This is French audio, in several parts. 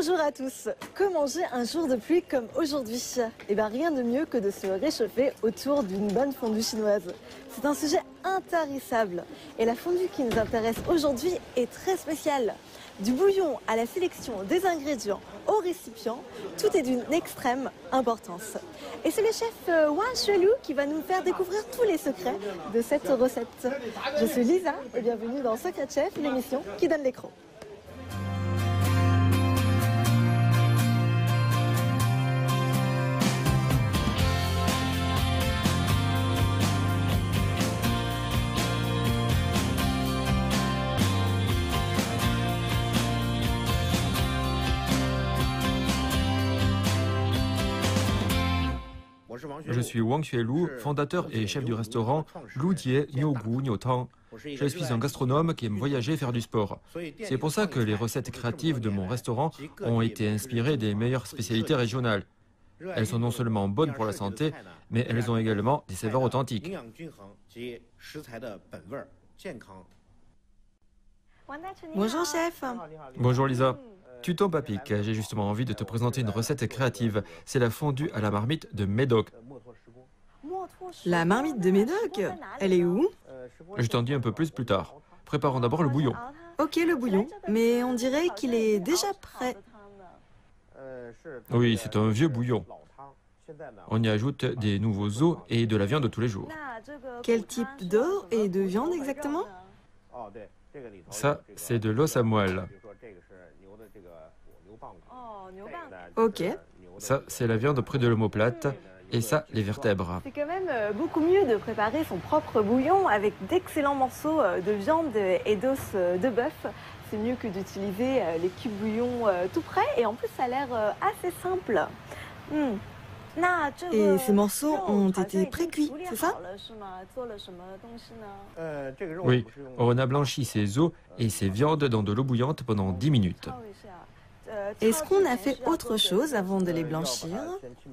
Bonjour à tous. Que manger un jour de pluie comme aujourd'hui? Eh bien rien de mieux que de se réchauffer autour d'une bonne fondue chinoise. C'est un sujet intarissable. Et la fondue qui nous intéresse aujourd'hui est très spéciale. Du bouillon à la sélection des ingrédients au récipient, tout est d'une extrême importance. Et c'est le chef euh, Wang Xuelu qui va nous faire découvrir tous les secrets de cette recette. Je suis Lisa et bienvenue dans Secret Chef, l'émission qui donne l'écran. Je suis Wang Xuelu, fondateur et chef du restaurant Ludier Niugu Niutang. Je suis un gastronome qui aime voyager et faire du sport. C'est pour ça que les recettes créatives de mon restaurant ont été inspirées des meilleures spécialités régionales. Elles sont non seulement bonnes pour la santé, mais elles ont également des saveurs authentiques. Bonjour chef. Bonjour Lisa. Tu tombes à pic. J'ai justement envie de te présenter une recette créative. C'est la fondue à la marmite de Médoc. La marmite de Médoc, elle est où? Je t'en dis un peu plus plus tard. Préparons d'abord le bouillon. Ok le bouillon, mais on dirait qu'il est déjà prêt. Oui, c'est un vieux bouillon. On y ajoute des nouveaux os et de la viande de tous les jours. Quel type d'eau et de viande exactement? Ça, c'est de l'os à moelle. Ok. Ça, c'est la viande près de l'omoplate. Et ça, les vertèbres. C'est quand même euh, beaucoup mieux de préparer son propre bouillon avec d'excellents morceaux euh, de viande et d'os euh, de bœuf. C'est mieux que d'utiliser les cubes bouillon tout prêts et en plus ça a l'air assez simple. Hmm. Et ces morceaux ont été pré-cuits, c'est ça? Oui, on a blanchi ces os et ces viandes dans de l'eau bouillante pendant 10 minutes. Est-ce qu'on a fait autre chose avant de les blanchir?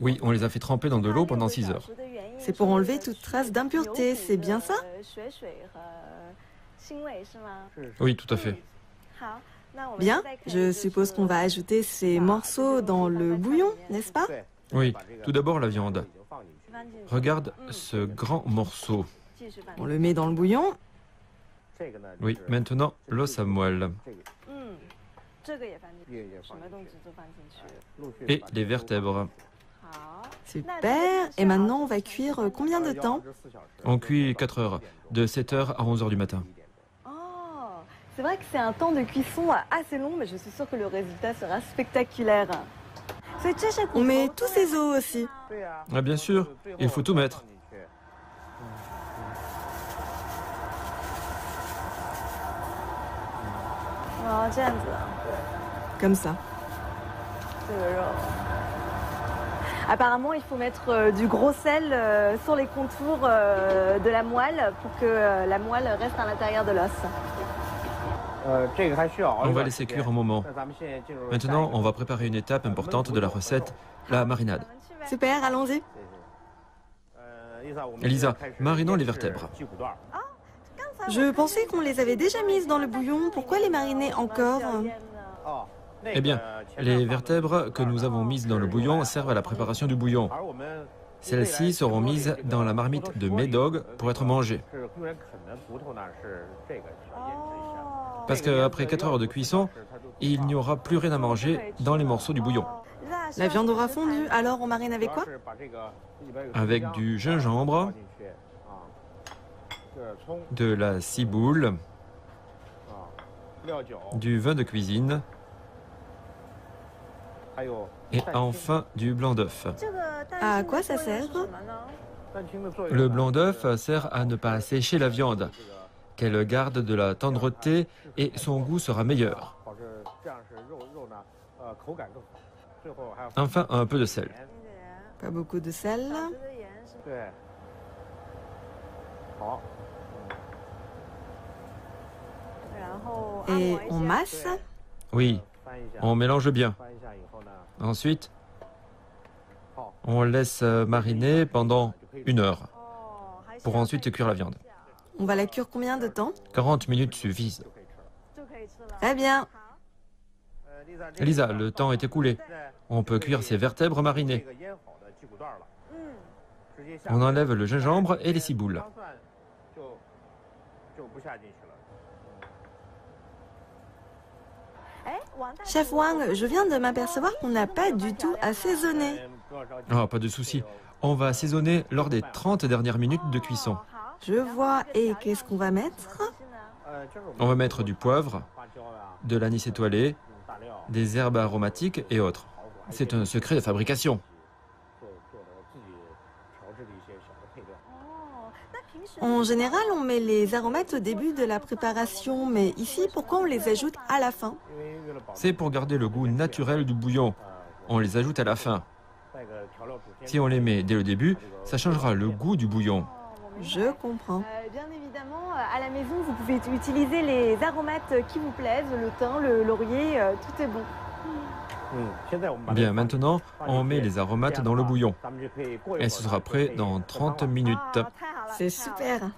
Oui, on les a fait tremper dans de l'eau pendant 6 heures. C'est pour enlever toute trace d'impureté, c'est bien ça? Oui, tout à fait. Bien, je suppose qu'on va ajouter ces morceaux dans le bouillon, n'est-ce pas? Oui, tout d'abord la viande. Regarde ce grand morceau. On le met dans le bouillon. Oui, maintenant l'os à moelle. Et les vertèbres. Super. Et maintenant, on va cuire combien de temps On cuit 4 heures, de 7 heures à 11 heures du matin. Oh, c'est vrai que c'est un temps de cuisson assez long, mais je suis sûre que le résultat sera spectaculaire. On met tous ces os aussi. Ah, bien sûr, il faut tout mettre. Comme ça. Apparemment, il faut mettre euh, du gros sel euh, sur les contours euh, de la moelle pour que la moelle reste à l'intérieur de l'os. On va laisser cuire un moment. Maintenant, on va préparer une étape importante de la recette, la marinade. Super, allons-y. Elisa, marinons les vertèbres. Je pensais qu'on les avait déjà mises dans le bouillon. Pourquoi les mariner encore? Eh bien, les vertèbres que nous avons mises dans le bouillon servent à la préparation du bouillon. Celles-ci seront mises dans la marmite de Médoc pour être mangées. Parce qu'après 4 heures de cuisson, il n'y aura plus rien à manger dans les morceaux du bouillon. La viande aura fondu, alors on marine avec quoi? Avec du gingembre, de la ciboule, du vin de cuisine et enfin du blanc d'œuf. À quoi ça sert Le blanc d'œuf sert à ne pas sécher la viande, qu'elle garde de la tendreté et son goût sera meilleur. Enfin, un peu de sel. Pas beaucoup de sel. Et on masse? Oui, on mélange bien. Ensuite, on laisse mariner pendant une heure pour ensuite cuire la viande. On va la cuire combien de temps? 40 minutes suffisent. Très bien. Lisa, le temps est écoulé. On peut cuire ces vertèbres marinées. On enlève le gingembre et les ciboules. Chef Wang, je viens de m'apercevoir qu'on n'a pas du tout assaisonné. Ah, pas de souci. On va assaisonner lors des 30 dernières minutes de cuisson. Je vois. Et qu'est-ce qu'on va mettre? On va mettre du poivre, de l'anis étoilé, des herbes aromatiques et autres. C'est un secret de fabrication. En général, on met les aromates au début de la préparation, mais ici, pourquoi on les ajoute à la fin? C'est pour garder le goût naturel du bouillon. On les ajoute à la fin. Si on les met dès le début, ça changera le goût du bouillon. Je comprends. Euh, bien évidemment, euh, à la maison, vous pouvez utiliser les aromates qui vous plaisent, le thym, le laurier, euh, tout est bon. Bien, maintenant, on met les aromates dans le bouillon. Et ce sera prêt dans 30 minutes. C'est super.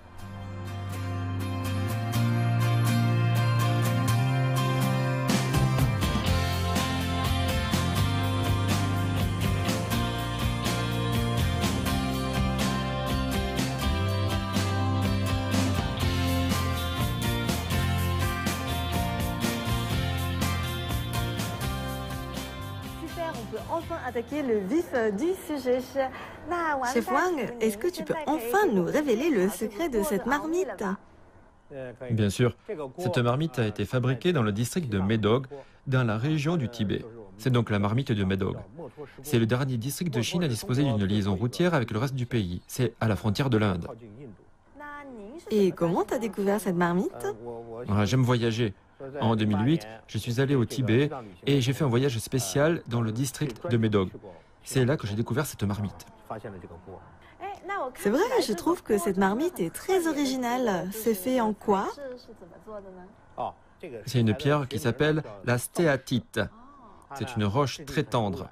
Enfin attaquer le vif euh, du sujet. Chef Wang, est-ce que tu peux enfin nous révéler le secret de cette marmite? Bien sûr, cette marmite a été fabriquée dans le district de Medog, dans la région du Tibet. C'est donc la marmite de Medog. C'est le dernier district de Chine à disposer d'une liaison routière avec le reste du pays. C'est à la frontière de l'Inde. Et comment t'as découvert cette marmite? Ah, J'aime voyager. En 2008, je suis allé au Tibet et j'ai fait un voyage spécial dans le district de Medog. C'est là que j'ai découvert cette marmite. C'est vrai, je trouve que cette marmite est très originale. C'est fait en quoi C'est une pierre qui s'appelle la stéatite. C'est une roche très tendre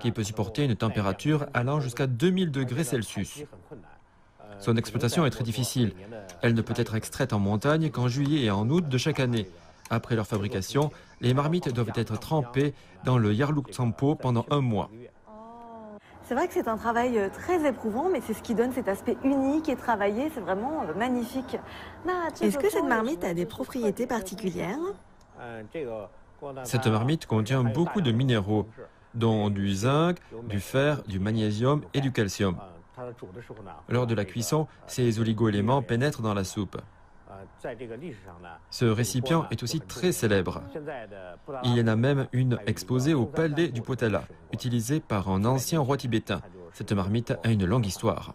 qui peut supporter une température allant jusqu'à 2000 degrés Celsius. Son exploitation est très difficile. Elle ne peut être extraite en montagne qu'en juillet et en août de chaque année. Après leur fabrication, les marmites doivent être trempées dans le yarluk tsampo pendant un mois. C'est vrai que c'est un travail euh, très éprouvant, mais c'est ce qui donne cet aspect unique et travaillé. C'est vraiment euh, magnifique. Est-ce que cette marmite a des propriétés particulières? Cette marmite contient beaucoup de minéraux, dont du zinc, du fer, du magnésium et du calcium. Lors de la cuisson, ces oligo-éléments pénètrent dans la soupe. Ce récipient est aussi très célèbre. Il y en a même une exposée au palais du Potala, utilisée par un ancien roi tibétain. Cette marmite a une longue histoire.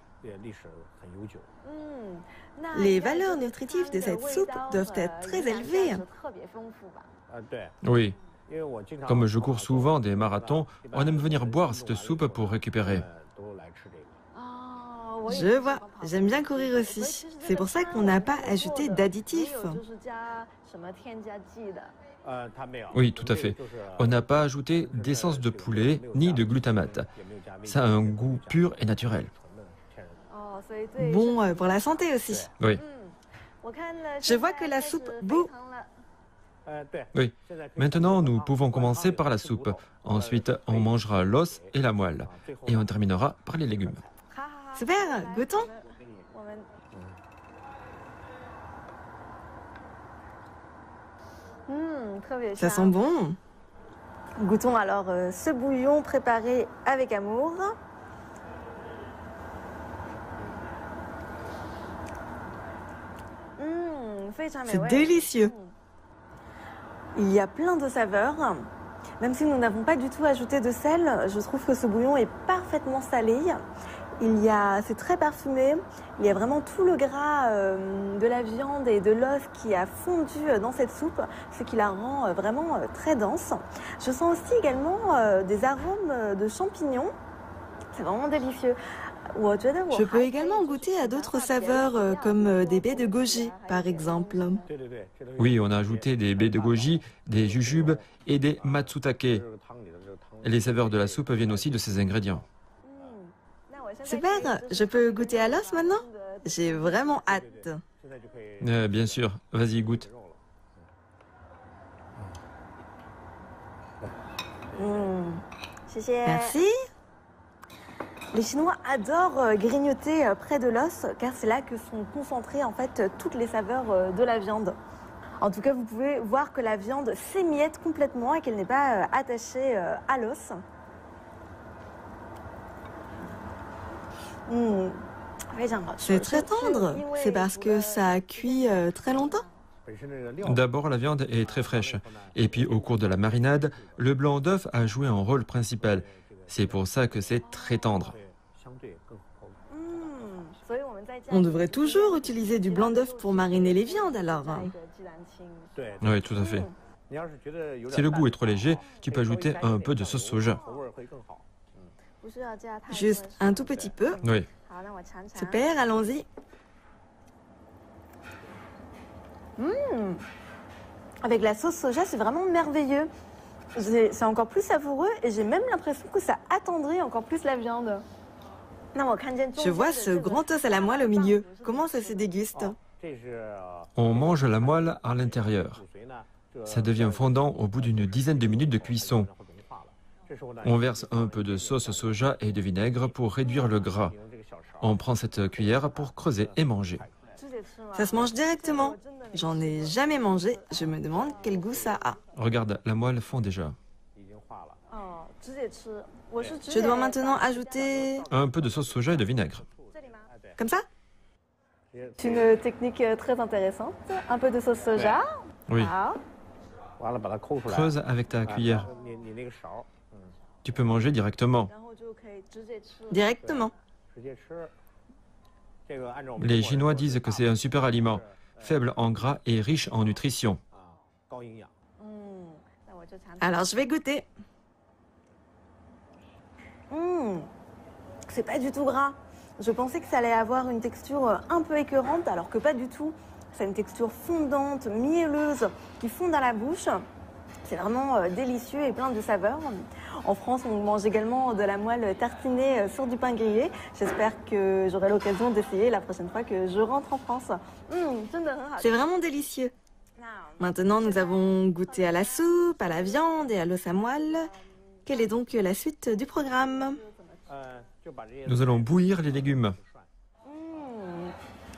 Les valeurs nutritives de cette soupe doivent être très élevées. Oui. Comme je cours souvent des marathons, on aime venir boire cette soupe pour récupérer. Je vois, j'aime bien courir aussi. C'est pour ça qu'on n'a pas ajouté d'additifs. Oui, tout à fait. On n'a pas ajouté d'essence de poulet ni de glutamate. Ça a un goût pur et naturel. Bon euh, pour la santé aussi. Oui, Je vois que la soupe bout. oui. Maintenant, nous pouvons commencer par la soupe. Ensuite, on mangera l'os et la moelle. Et on terminera par les légumes. Super, goûtons. Ça sent bon. Goûtons alors euh, ce bouillon préparé avec amour. Mmh, C'est délicieux. Il y a plein de saveurs. Même si nous n'avons pas du tout ajouté de sel, je trouve que ce bouillon est parfaitement salé. Il y a, c'est très parfumé. Il y a vraiment tout le gras euh, de la viande et de l'os qui a fondu euh, dans cette soupe, ce qui la rend euh, vraiment très dense. Je sens aussi également euh, des arômes de champignons. C'est vraiment délicieux. Je peux également goûter à d'autres saveurs comme des baies de goji, par exemple. Oui, on a ajouté des baies de goji, des jujubes et des matsutake. Les saveurs de la soupe viennent aussi de ces ingrédients. Super, je peux goûter à l'os maintenant? J'ai vraiment hâte. Euh, bien sûr, vas-y, goûte. Mmh. Merci. Les Chinois adorent euh, grignoter euh, près de l'os car c'est là que sont concentrées en fait toutes les saveurs de la viande. En tout cas, vous pouvez voir que la viande s'émiette complètement et qu'elle n'est pas attachée à l'os. Mmh. C'est très tendre. C'est parce que ça a cuit très longtemps. D'abord, la viande est très fraîche. Et puis, au cours de la marinade, le blanc d'œuf a joué un rôle principal. C'est pour ça que c'est très tendre. On devrait toujours utiliser du blanc d'œuf pour mariner les viandes alors. Oui, tout à fait. Si le goût est trop léger, tu peux ajouter un peu de sauce soja. Juste un tout petit peu. Oui. Super, allons-y. Mmh. Avec la sauce soja, c'est vraiment merveilleux. C'est encore plus savoureux et j'ai même l'impression que ça attendrit encore plus la viande. Je vois ce grand os à la moelle au milieu. Comment ça se déguste? On mange la moelle à l'intérieur. Ça devient fondant au bout d'une dizaine de minutes de cuisson. On verse un peu de sauce soja et de vinaigre pour réduire le gras. On prend cette cuillère pour creuser et manger. Ça se mange directement. J'en ai jamais mangé. Je me demande quel goût ça a. Regarde, la moelle fond déjà. Je dois maintenant ajouter... Un peu de sauce soja et de vinaigre. Comme ça C'est une technique très intéressante. Un peu de sauce soja. Oui. Creuse avec ta cuillère. Tu peux manger directement. Directement. Les Chinois disent que c'est un super aliment, faible en gras et riche en nutrition. Alors je vais goûter. Mmh. C'est pas du tout gras. Je pensais que ça allait avoir une texture un peu écœurante, alors que pas du tout. C'est une texture fondante, mielleuse, qui fond dans la bouche. C'est vraiment euh, délicieux et plein de saveurs. En France, on mange également de la moelle tartinée euh, sur du pain grillé. J'espère que j'aurai l'occasion d'essayer la prochaine fois que je rentre en France. Mmh, C'est vraiment délicieux. Maintenant, nous avons goûté à la soupe, à la viande et à l'os à moelle. Quelle est donc la suite du programme Nous allons bouillir les légumes. Mmh.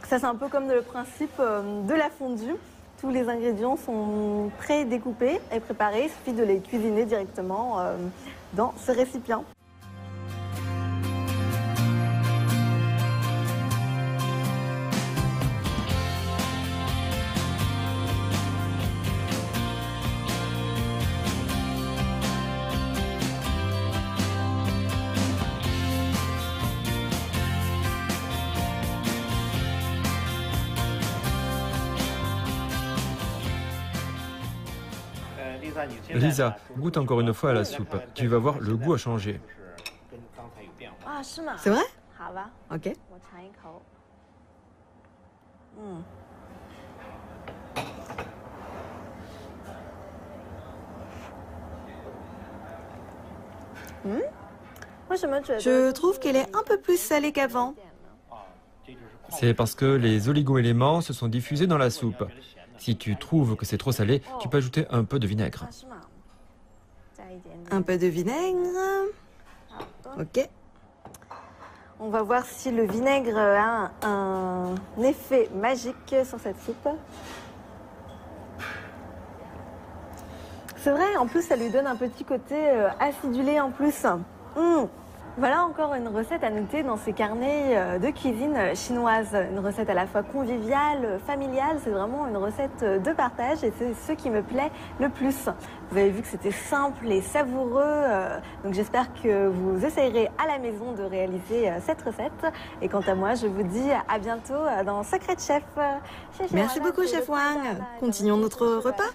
Ça, c'est un peu comme le principe euh, de la fondue. Tous les ingrédients sont pré-découpés et préparés. Il suffit de les cuisiner directement euh, dans ce récipient. Lisa, goûte encore une fois à la soupe. Tu vas voir, le goût a changé. C'est vrai? Ok. Je trouve qu'elle est un peu plus salée qu'avant. C'est parce que les oligo-éléments se sont diffusés dans la soupe. Si tu trouves que c'est trop salé, tu peux ajouter un peu de vinaigre. Un peu de vinaigre. Ok. On va voir si le vinaigre a un effet magique sur cette soupe. C'est vrai, en plus, ça lui donne un petit côté euh, acidulé en plus. Mmh. Voilà encore une recette à noter dans ces carnets euh, de cuisine chinoise. Une recette à la fois conviviale, familiale, c'est vraiment une recette de partage et c'est ce qui me plaît le plus. Vous avez vu que c'était simple et savoureux, euh, donc j'espère que vous essayerez à la maison de réaliser euh, cette recette. Et quant à moi, je vous dis à bientôt dans Secret Chef. Merci beaucoup, Chef Wang. Continuons notre repas.